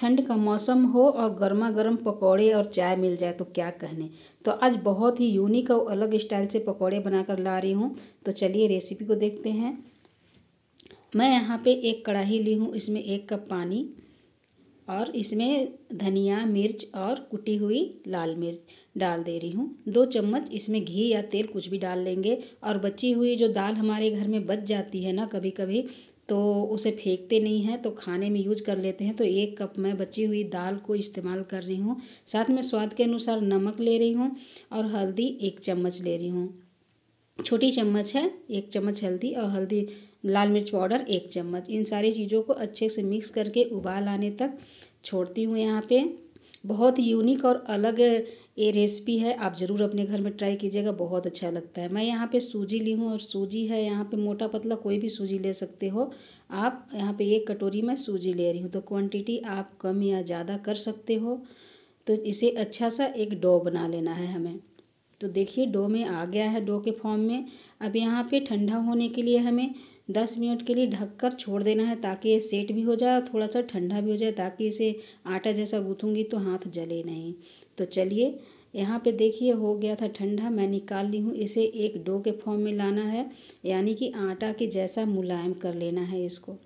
ठंड का मौसम हो और गर्मा गर्म पकौड़े और चाय मिल जाए तो क्या कहने। तो आज बहुत ही यूनिक और अलग स्टाइल से पकौड़े बनाकर ला रही हूँ। तो चलिए रेसिपी को देखते हैं। मैं यहाँ पे एक कढ़ाई ली हूँ, इसमें एक कप पानी और इसमें धनिया, मिर्च और कुटी हुई लाल मिर्च डाल दे रही हूँ। दो चम्मच इसमें घी या तेल कुछ भी डाल लेंगे और बची हुई जो दाल हमारे घर में बच जाती है ना कभी कभी तो उसे फेंकते नहीं हैं तो खाने में यूज़ कर लेते हैं। तो एक कप मैं बची हुई दाल को इस्तेमाल कर रही हूँ। साथ में स्वाद के अनुसार नमक ले रही हूँ और हल्दी एक चम्मच ले रही हूँ। छोटी चम्मच है, एक चम्मच हल्दी और हल्दी, लाल मिर्च पाउडर एक चम्मच। इन सारी चीज़ों को अच्छे से मिक्स करके उबाल आने तक छोड़ती हूँ यहाँ पे। बहुत यूनिक और अलग ये रेसिपी है। आप ज़रूर अपने घर में ट्राई कीजिएगा, बहुत अच्छा लगता है। मैं यहाँ पे सूजी ली हूँ और सूजी है, यहाँ पे मोटा पतला कोई भी सूजी ले सकते हो। आप यहाँ पे एक कटोरी में सूजी ले रही हूँ तो क्वांटिटी आप कम या ज़्यादा कर सकते हो। तो इसे अच्छा सा एक डो बना लेना है हमें। तो देखिए डो में आ गया है डो के फॉर्म में। अब यहाँ पे ठंडा होने के लिए हमें दस मिनट के लिए ढककर छोड़ देना है ताकि ये सेट भी हो जाए और थोड़ा सा ठंडा भी हो जाए ताकि इसे आटा जैसा गूँथूँगी तो हाथ जले नहीं। तो चलिए, यहाँ पे देखिए हो गया था ठंडा, मैं निकाल ली हूँ। इसे एक डो के फॉर्म में लाना है, यानी कि आटा के जैसा मुलायम कर लेना है इसको।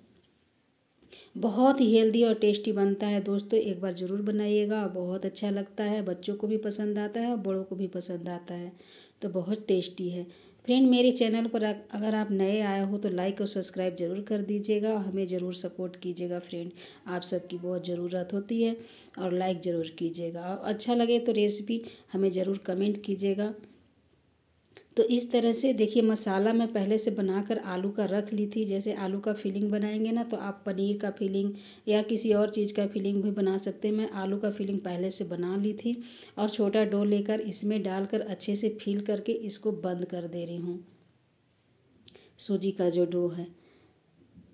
बहुत ही हेल्दी और टेस्टी बनता है दोस्तों, एक बार ज़रूर बनाइएगा। बहुत अच्छा लगता है, बच्चों को भी पसंद आता है और बड़ों को भी पसंद आता है। तो बहुत टेस्टी है। फ्रेंड, मेरे चैनल पर अगर आप नए आए हो तो लाइक और सब्सक्राइब ज़रूर कर दीजिएगा और हमें ज़रूर सपोर्ट कीजिएगा फ्रेंड। आप सबकी बहुत ज़रूरत होती है और लाइक ज़रूर कीजिएगा। और अच्छा लगे तो रेसिपी हमें ज़रूर कमेंट कीजिएगा। तो इस तरह से देखिए, मसाला मैं पहले से बनाकर आलू का रख ली थी। जैसे आलू का फिलिंग बनाएँगे ना तो आप पनीर का फिलिंग या किसी और चीज़ का फिलिंग भी बना सकते हैं। मैं आलू का फिलिंग पहले से बना ली थी और छोटा डो लेकर इसमें डालकर अच्छे से फिल करके इसको बंद कर दे रही हूँ। सूजी का जो डो है।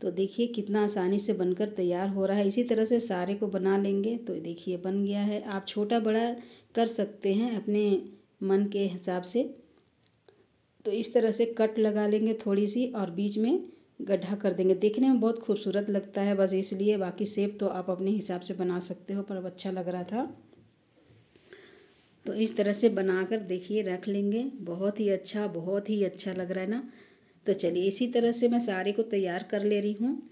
तो देखिए, कितना आसानी से बनकर तैयार हो रहा है। इसी तरह से सारे को बना लेंगे तो देखिए, बन गया है। आप छोटा बड़ा कर सकते हैं अपने मन के हिसाब से। तो इस तरह से कट लगा लेंगे थोड़ी सी और बीच में गड्ढा कर देंगे। देखने में बहुत खूबसूरत लगता है, बस इसलिए बाकी सेप तो आप अपने हिसाब से बना सकते हो, पर अच्छा लग रहा था। तो इस तरह से बनाकर देखिए, रख लेंगे। बहुत ही अच्छा बहुत ही अच्छा लग रहा है ना। तो चलिए, इसी तरह से मैं सारे को तैयार कर ले रही हूँ।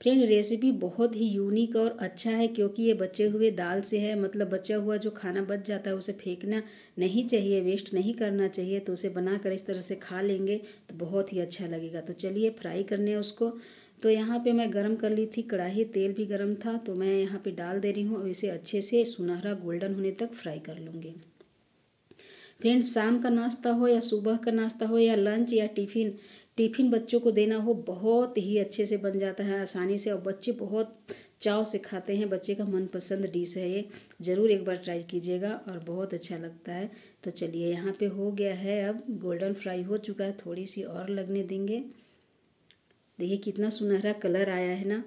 फ्रेंड रेसिपी बहुत ही यूनिक और अच्छा है, क्योंकि ये बचे हुए दाल से है। मतलब बचा हुआ जो खाना बच जाता है, उसे फेंकना नहीं चाहिए वेस्ट नहीं करना चाहिए तो उसे बनाकर इस तरह से खा लेंगे तो बहुत ही अच्छा लगेगा। तो चलिए फ्राई करने उसको। तो यहाँ पे मैं गरम कर ली थी कढ़ाई, तेल भी गरम था तो मैं यहाँ पे डाल दे रही हूँ और इसे अच्छे से सुनहरा गोल्डन होने तक फ्राई कर लूँगी। फ्रेंड्स, शाम का नाश्ता हो या सुबह का नाश्ता हो या लंच या टिफ़िन टिफ़िन बच्चों को देना हो, बहुत ही अच्छे से बन जाता है, आसानी से, और बच्चे बहुत चाव से खाते हैं। बच्चे का मनपसंद डिश है ये। ज़रूर एक बार ट्राई कीजिएगा और बहुत अच्छा लगता है। तो चलिए, यहाँ पे हो गया है अब, गोल्डन फ्राई हो चुका है थोड़ी सी और लगने देंगे। देखिए कितना सुनहरा कलर आया है ना।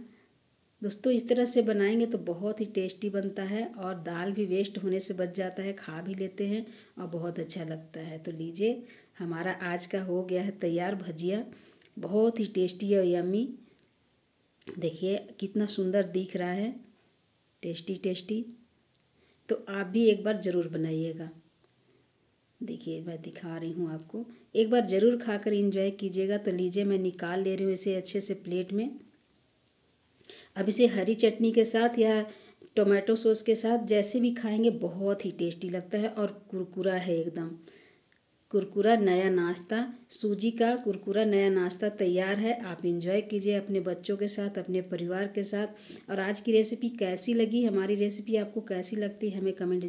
दोस्तों, इस तरह से बनाएँगे तो बहुत ही टेस्टी बनता है और दाल भी वेस्ट होने से बच जाता है, खा भी लेते हैं और बहुत अच्छा लगता है। तो लीजिए हमारा आज का हो गया है तैयार भजिया। बहुत ही टेस्टी और यम्मी। देखिए, कितना सुंदर दिख रहा है। Tasty tasty. तो आप भी एक बार ज़रूर बनाइएगा। देखिए, मैं दिखा रही हूँ आपको। एक बार ज़रूर खाकर इंजॉय कीजिएगा। तो लीजिए, मैं निकाल ले रही हूँ इसे अच्छे से प्लेट में। अब इसे हरी चटनी के साथ या टोमेटो सॉस के साथ जैसे भी खाएँगे, बहुत ही टेस्टी लगता है और कुरकुरा है एकदम। कुरकुरा नया नाश्ता। सूजी का कुरकुरा नया नाश्ता तैयार है। आप इंजॉय कीजिए अपने बच्चों के साथ, अपने परिवार के साथ। और आज की रेसिपी कैसी लगी? हमारी रेसिपी आपको कैसी लगती? है हमें कमेंट